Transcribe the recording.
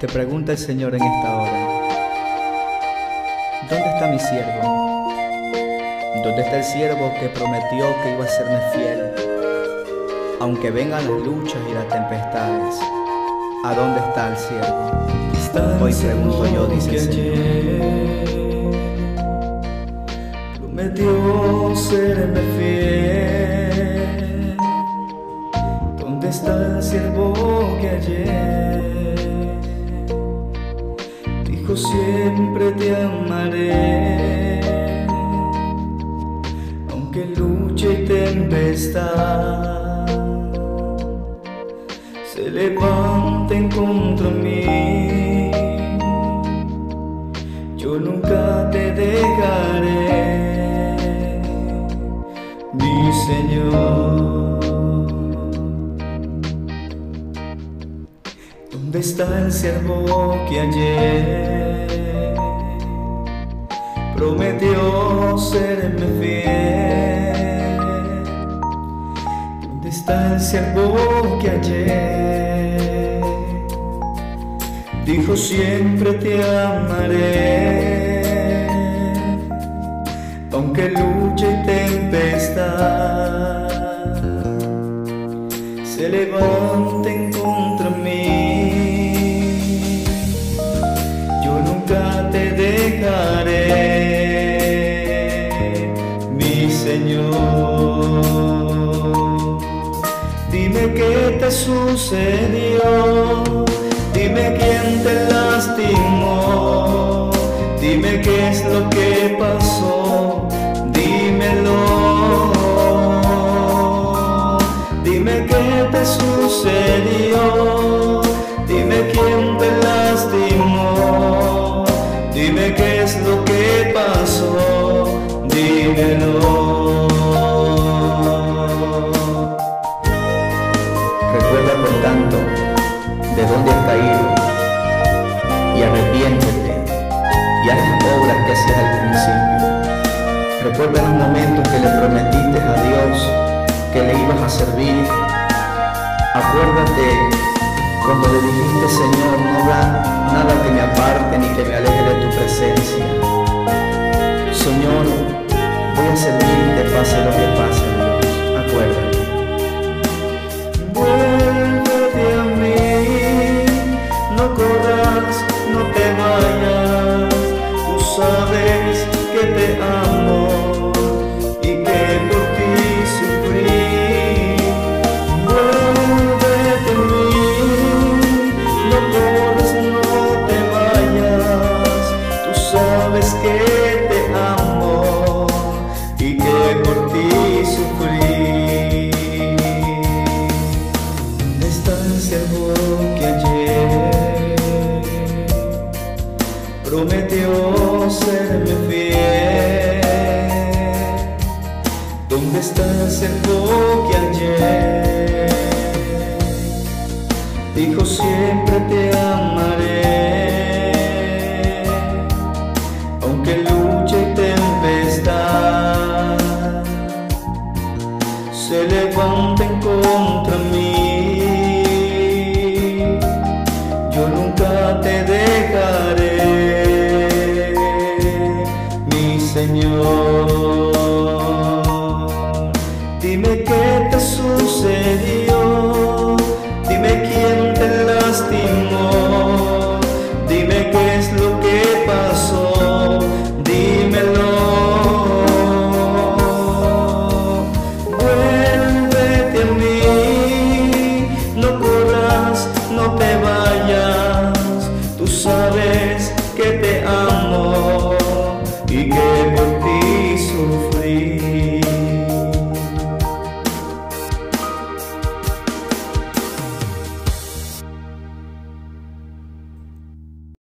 Te pregunta el Señor en esta hora, ¿dónde está mi siervo? ¿Dónde está el siervo que prometió que iba a serme fiel? Aunque vengan las luchas y las tempestades, ¿a dónde está el siervo? Hoy pregunto yo, dice el Señor. Prometió serme fiel. ¿Dónde está el siervo que ayer siempre te amaré? Aunque luche y tempestad ¿Dónde está el siervo que ayer prometió serme fiel? ¿Dónde está el siervo que ayer dijo siempre te amaré? Aunque luche y tempestad se levanten dejaré, mi Señor. Dime qué te sucedió, dime quién te lastimó, dime qué es lo que pasó, obras que hacías al principio. Recuerda los momentos que le prometiste a Dios que le ibas a servir. Acuérdate cuando le dijiste, Señor, no habrá nada que me aparte ni que me aleje de tu presencia. Señor, voy a servirte pase lo que pase, Dios. Acuérdate. Vuélvete a mí, no corras, no te vayas, sabes que te amo y que por ti sufrí. Vuélvete a mí, no corras, no te vayas, tú sabes que te amo y que por ti sufrí. ¿Dónde está el siervo que prometió serme fiel? ¿Dónde está el que ayer dijo siempre te amaré? Aunque luche y tempestad se levanten contra sabes